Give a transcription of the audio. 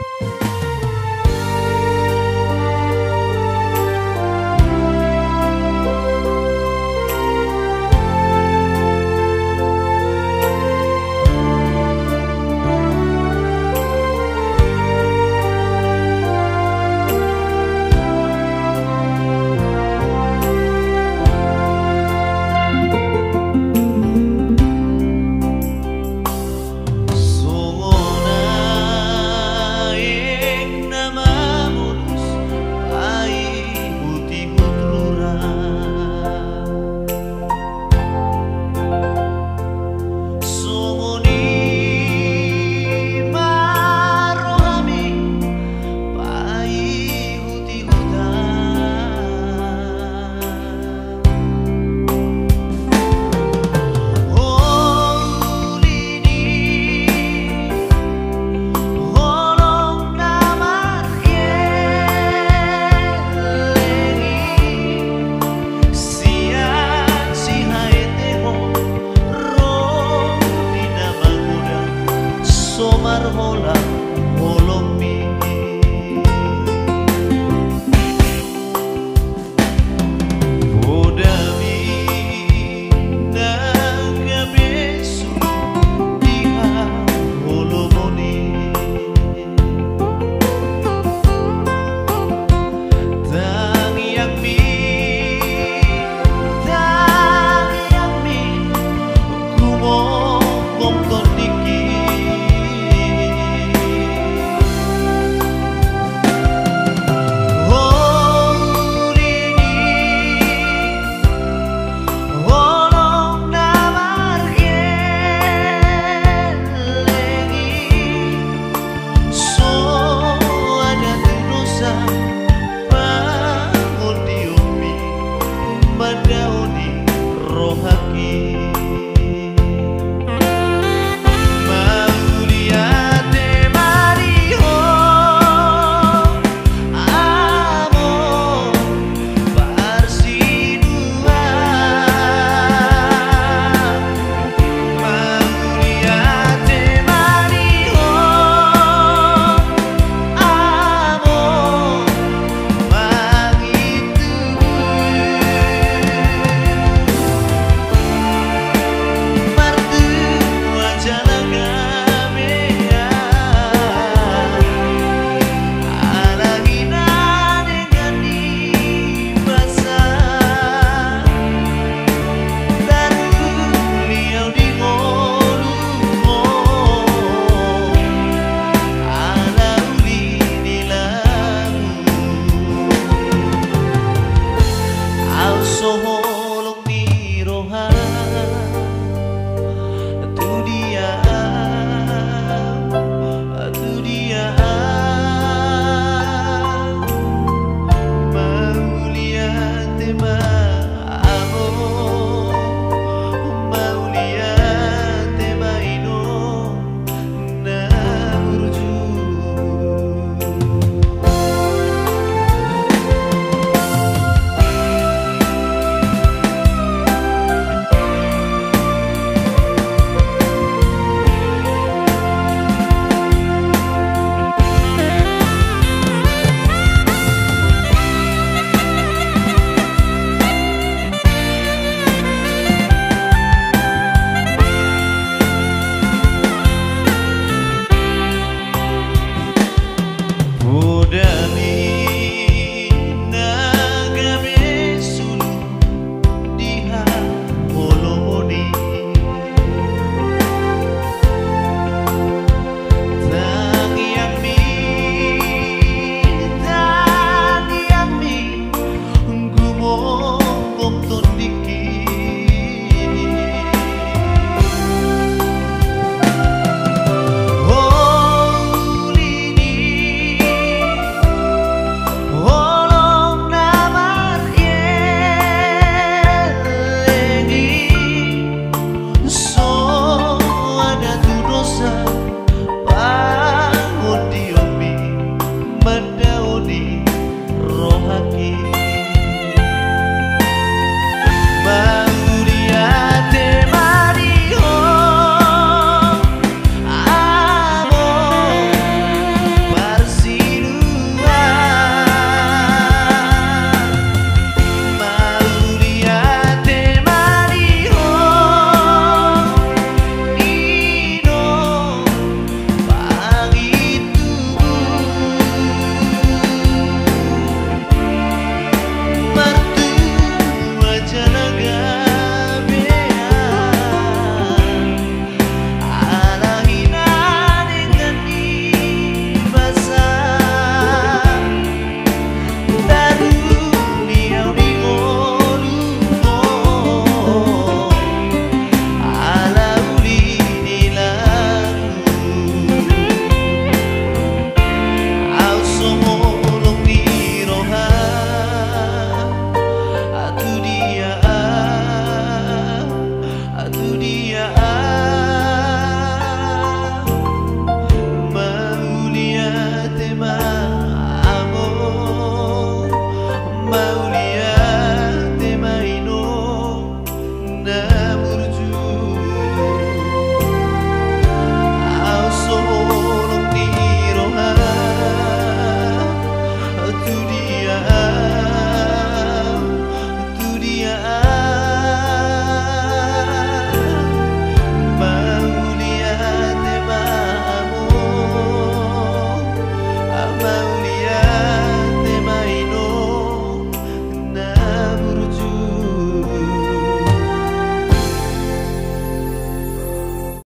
ngomong kon iki